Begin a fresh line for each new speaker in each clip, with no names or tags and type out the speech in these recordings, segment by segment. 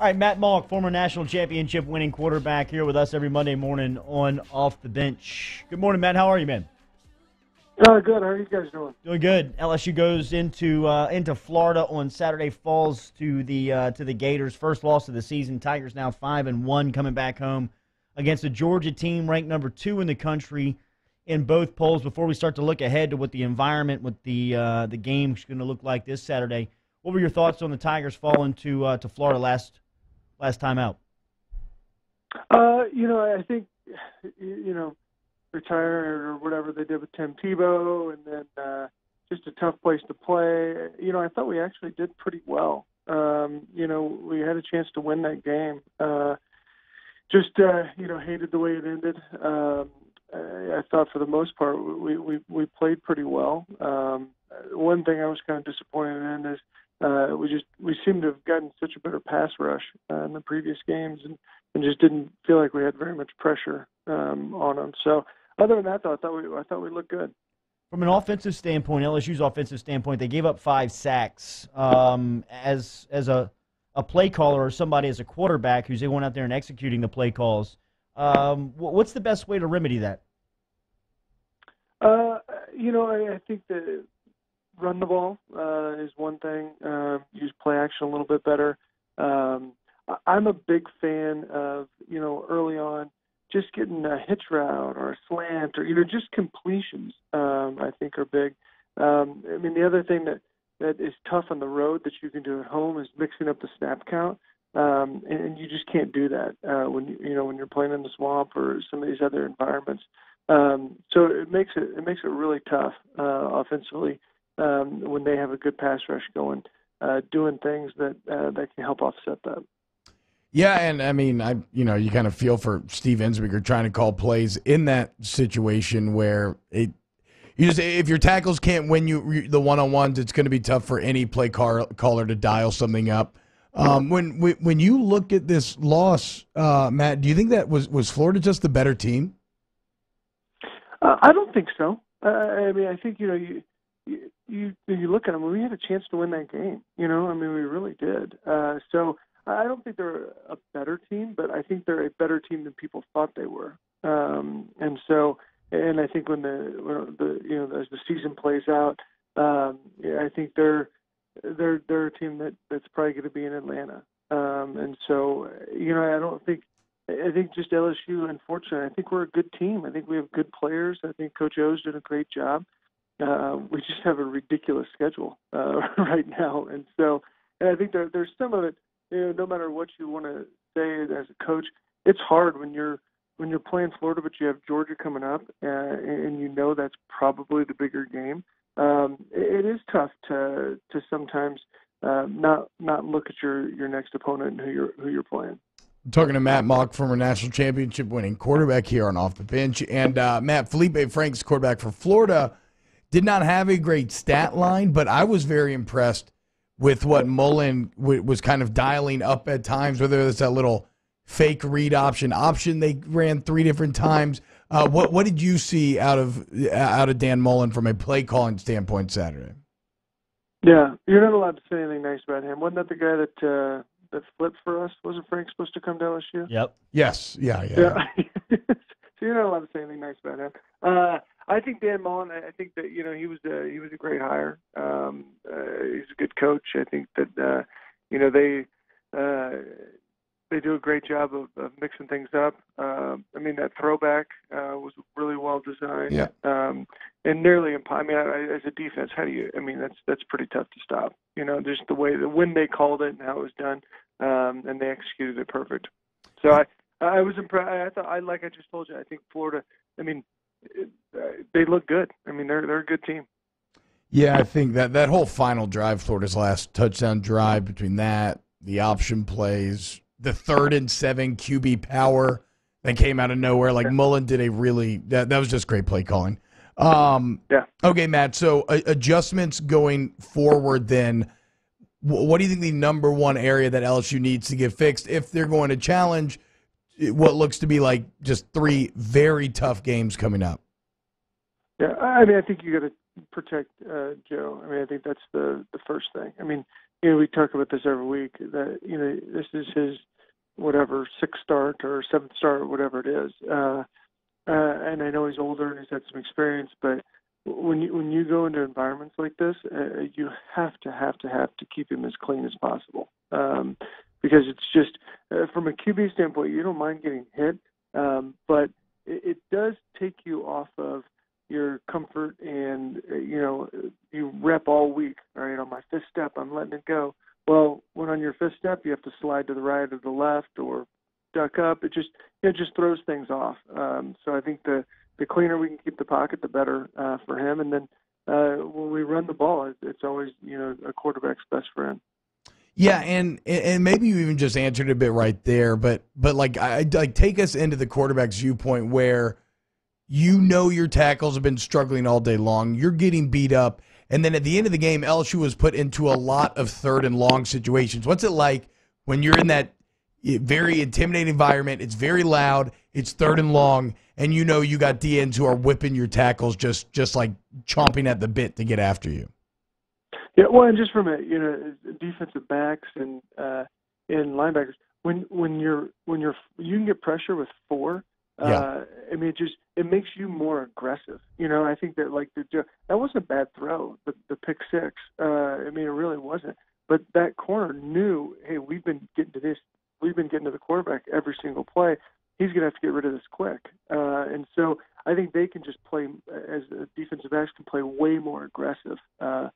All right, Matt Mauck, former national championship winning quarterback, here with us every Monday morning on Off the Bench. Good morning, Matt. How are you, man?
Oh, good. How are you guys doing?
Doing good. LSU goes into uh, into Florida on Saturday, falls to the uh, to the Gators. First loss of the season. Tigers now five and one, coming back home against a Georgia team ranked number two in the country in both polls. Before we start to look ahead to what the environment what the uh, the game is going to look like this Saturday, what were your thoughts on the Tigers falling to uh, to Florida last last time out?
Uh, you know, I think you know, retire or whatever they did with Tim Tebow, and then uh, just a tough place to play. You know, I thought we actually did pretty well. Um, you know, we had a chance to win that game. Uh, just uh, you know, hated the way it ended. Um, I, thought for the most part we we we played pretty well. Um, one thing I was kind of disappointed in is uh, we just we seemed to have gotten such a better pass rush uh, in the previous games, and, and just didn't feel like we had very much pressure um, on them. So other than that, though, I thought we I thought we looked good.
From an offensive standpoint, LSU's offensive standpoint, they gave up five sacks. Um, as as a a play caller or somebody as a quarterback who's going out there and executing the play calls, um, what's the best way to remedy that?
Uh, you know, I, I think that run the ball uh, is one thing. Uh, use play action a little bit better. Um, I'm a big fan of you know early on just getting a hitch route or a slant or you know just completions. Um, I think are big. Um, I mean the other thing that that is tough on the road that you can do at home is mixing up the snap count. Um, and, and you just can't do that uh, when you, you know when you're playing in the swamp or some of these other environments. Um, so it makes it it makes it really tough uh, offensively um, when they have a good pass rush going, uh, doing things that uh, that can help offset that.
Yeah, and I mean, I you know, you kind of feel for Steve Ensminger trying to call plays in that situation where it. You just if your tackles can't win you the one on ones, it's going to be tough for any play car, caller to dial something up. Um, when when you look at this loss, uh, Matt, do you think that was was Florida just the better team?
Uh, I don't think so. Uh, I mean, I think you know you you you you look at them. We had a chance to win that game. You know, I mean, we really did. Uh, so I don't think they're a better team, but I think they're a better team than people thought they were. Um, and so, and I think when the when the you know as the season plays out, um, yeah, I think they're they're they're a team that that's probably going to be in Atlanta. Um, and so, you know, I don't think I think just LSU. Unfortunately, I think we're a good team. I think we have good players. I think Coach O's did a great job uh, we just have a ridiculous schedule uh, right now, and so and I think there, there's some of it. You know, no matter what you want to say as a coach, it's hard when you're when you're playing Florida, but you have Georgia coming up, uh, and you know that's probably the bigger game. Um, it, is tough to to sometimes uh, not not look at your your next opponent and who you're who you're playing.
I'm talking to Matt Mauck, former national championship winning quarterback here on Off the Bench, and uh, Matt Felipe Franks, quarterback for Florida did not have a great stat line, but I was very impressed with what Mullen w- was kind of dialing up at times, whether it's that little fake read option option they ran three different times. Uh, what what did you see out of out of Dan Mullen from a play calling standpoint Saturday?
Yeah, you're not allowed to say anything nice about him. Wasn't that the guy that uh, that flipped for us? Wasn't Frank supposed to come to LSU?
Yep.
Yes. Yeah. Yeah.
yeah. so you're not allowed to say anything nice about him. Uh, I think Dan Mullen. I think that you know he was a he was a great hire. Um, uh, he's a good coach. I think that uh, you know they uh, they do a great job of, of mixing things up. Uh, I mean that throwback uh, was really well designed.
Yeah.
Um, and nearly impossible. I mean, I, as a defense, how do you? I mean, that's that's pretty tough to stop. You know, just the way the when they called it and how it was done, um, and they executed it perfect. So I I was impressed. I thought I like I just told you. I think Florida. I mean, they look good. I mean, they're they're a good team.
Yeah, I think that that whole final drive, Florida's last touchdown drive, between that, the option plays, the third and seven QB power that came out of nowhere. Like yeah. Mullen did a really that that was just great play calling. Um,
yeah.
Okay, Matt. So uh, adjustments going forward. Then, what do you think the number one area that LSU needs to get fixed if they're going to challenge? What looks to be like just three very tough games coming up.
Yeah, I mean, I think you got to protect uh, Joe. I mean, I think that's the the first thing. I mean, you know, we talk about this every week that you know this is his whatever sixth start or seventh start or whatever it is. Uh, uh, and I know he's older and he's had some experience, but when you when you go into environments like this, uh, you have to have to have to keep him as clean as possible um, because it's just uh, from a QB standpoint, you don't mind getting hit, um, but it, it does take you off of your comfort and uh, you know you rep all week. All right, on my fifth step, I'm letting it go. Well, when on your fifth step, you have to slide to the right or the left or duck up. It just it just throws things off. Um, so I think the the cleaner we can keep the pocket, the better uh, for him. And then uh, when we run the ball, it's always you know a quarterback's best friend.
Yeah, and and maybe you even just answered a bit right there, but but like I like take us into the quarterback's viewpoint where you know your tackles have been struggling all day long. You're getting beat up. And then at the end of the game, LSU was put into a lot of third and long situations. What's it like when you're in that very intimidating environment? It's very loud. It's third and long, and you know you got DNs who are whipping your tackles, just just like chomping at the bit to get after you.
Yeah, well, and just from a you know defensive backs and uh, and linebackers, when when you're when you're you can get pressure with four
yeah.
Uh, I mean, it just it makes you more aggressive. You know, I think that like the that wasn't a bad throw, the the pick six. Uh, I mean, it really wasn't. But that corner knew, hey, we've been getting to this, we've been getting to the quarterback every single play. He's going to have to get rid of this quick. Uh, and so I think they can just play as defensive backs can play way more aggressive uh,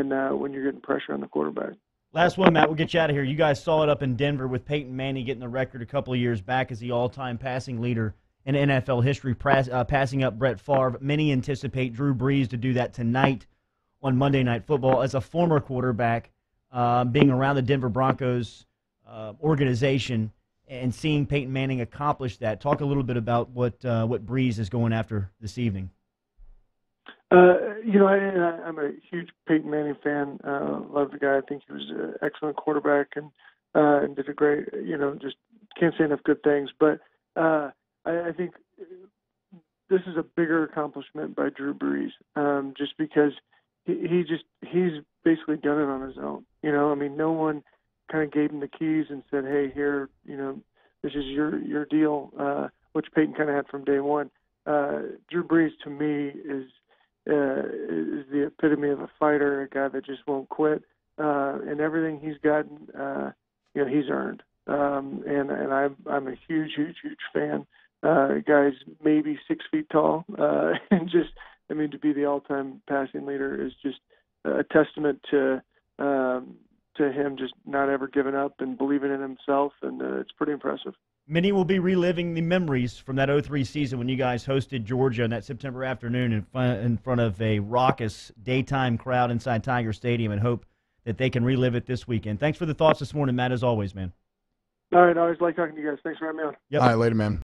when uh, when you're getting pressure on the quarterback.
Last one, Matt. We'll get you out of here. You guys saw it up in Denver with Peyton Manning getting the record a couple of years back as the all-time passing leader in NFL history, uh, passing up Brett Favre. Many anticipate Drew Brees to do that tonight on Monday Night Football. As a former quarterback, uh, being around the Denver Broncos uh, organization and seeing Peyton Manning accomplish that, talk a little bit about what uh, what Brees is going after this evening.
Uh, you know, I, I'm a huge Peyton Manning fan. Uh, love the guy. I think he was an excellent quarterback and uh, and did a great. You know, just can't say enough good things. But uh, I, I think this is a bigger accomplishment by Drew Brees, um, just because he, he just he's basically done it on his own. You know, I mean, no one kind of gave him the keys and said, "Hey, here, you know, this is your your deal," uh, which Peyton kind of had from day one. Uh, Drew Brees to me is uh, is the epitome of a fighter, a guy that just won't quit, uh, and everything he's gotten, uh, you know, he's earned. Um, and and I'm I'm a huge, huge, huge fan. Uh, guy's maybe six feet tall, uh, and just I mean to be the all-time passing leader is just a testament to um, to him just not ever giving up and believing in himself, and uh, it's pretty impressive.
Many will be reliving the memories from that 03 season when you guys hosted Georgia on that September afternoon in front, in front of a raucous daytime crowd inside Tiger Stadium and hope that they can relive it this weekend. Thanks for the thoughts this morning, Matt, as always, man.
All right, I always like talking to you guys. Thanks for having me on.
Yep. All right, later, man.